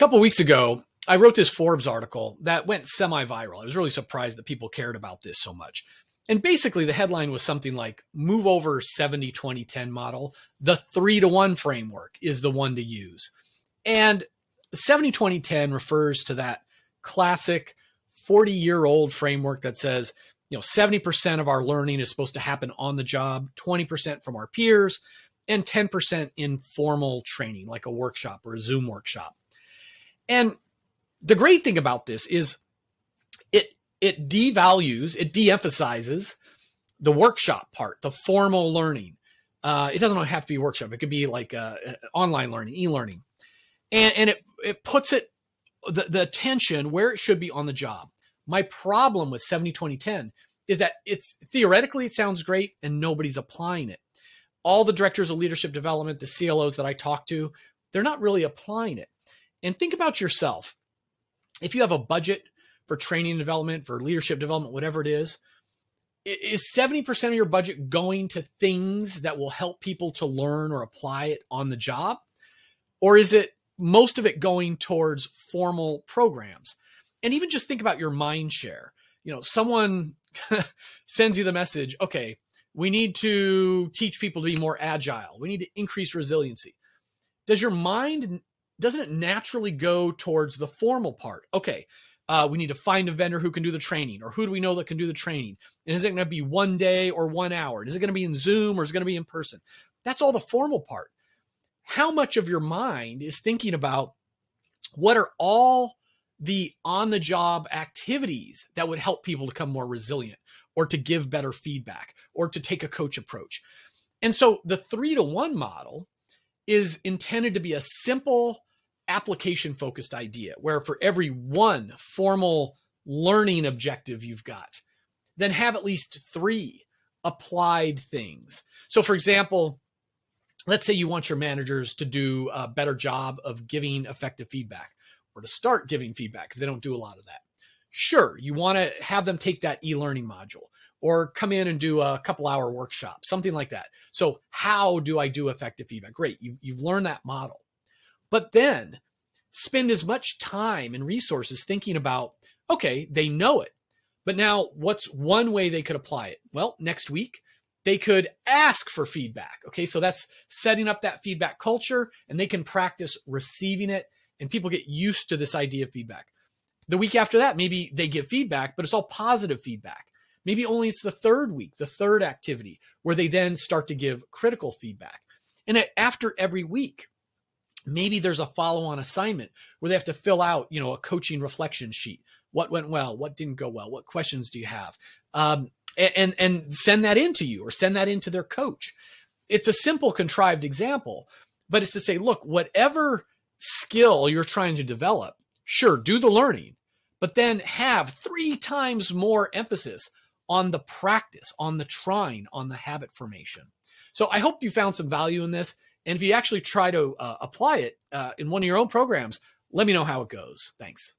couple weeks ago, I wrote this Forbes article that went semi viral. I was really surprised that people cared about this so much. And basically, the headline was something like Move over 70 20 10 model. The three to one framework is the one to use. And 70 20 10 refers to that classic 40 year old framework that says, you know, 70% of our learning is supposed to happen on the job, 20% from our peers, and 10% in formal training, like a workshop or a Zoom workshop. And the great thing about this is it it devalues, it de-emphasizes the workshop part, the formal learning. Uh, it doesn't have to be workshop. It could be like uh, online learning, e-learning, and and it it puts it the, the attention where it should be on the job. My problem with 70 20 10 is that it's theoretically it sounds great and nobody's applying it. All the directors of leadership development, the CLOs that I talk to, they're not really applying it. And think about yourself. If you have a budget for training and development, for leadership development, whatever it is, is 70% of your budget going to things that will help people to learn or apply it on the job? Or is it most of it going towards formal programs? And even just think about your mind share. You know, someone sends you the message, okay, we need to teach people to be more agile. We need to increase resiliency. Does your mind doesn't it naturally go towards the formal part? Okay, uh, we need to find a vendor who can do the training, or who do we know that can do the training? And is it going to be one day or one hour? Is it going to be in Zoom or is it going to be in person? That's all the formal part. How much of your mind is thinking about what are all the on the job activities that would help people to become more resilient or to give better feedback or to take a coach approach? And so the three to one model is intended to be a simple application focused idea where for every one formal learning objective you've got, then have at least three applied things. So, for example, let's say you want your managers to do a better job of giving effective feedback or to start giving feedback because they don't do a lot of that. Sure, you want to have them take that e learning module or come in and do a couple hour workshop, something like that. So, how do I do effective feedback? Great, you've, you've learned that model. But then spend as much time and resources thinking about, okay, they know it. But now, what's one way they could apply it? Well, next week, they could ask for feedback. Okay, so that's setting up that feedback culture, and they can practice receiving it, and people get used to this idea of feedback. The week after that, maybe they give feedback, but it's all positive feedback. Maybe only it's the third week, the third activity, where they then start to give critical feedback. And after every week, maybe there's a follow-on assignment where they have to fill out you know a coaching reflection sheet. What went well? What didn't go well? What questions do you have? Um, and and send that in to you or send that into their coach. It's a simple contrived example but it's to say look whatever skill you're trying to develop sure do the learning but then have three times more emphasis on the practice on the trying on the habit formation. So i hope you found some value in this and if you actually try to uh, apply it uh, in one of your own programs, let me know how it goes. Thanks.